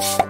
Bye.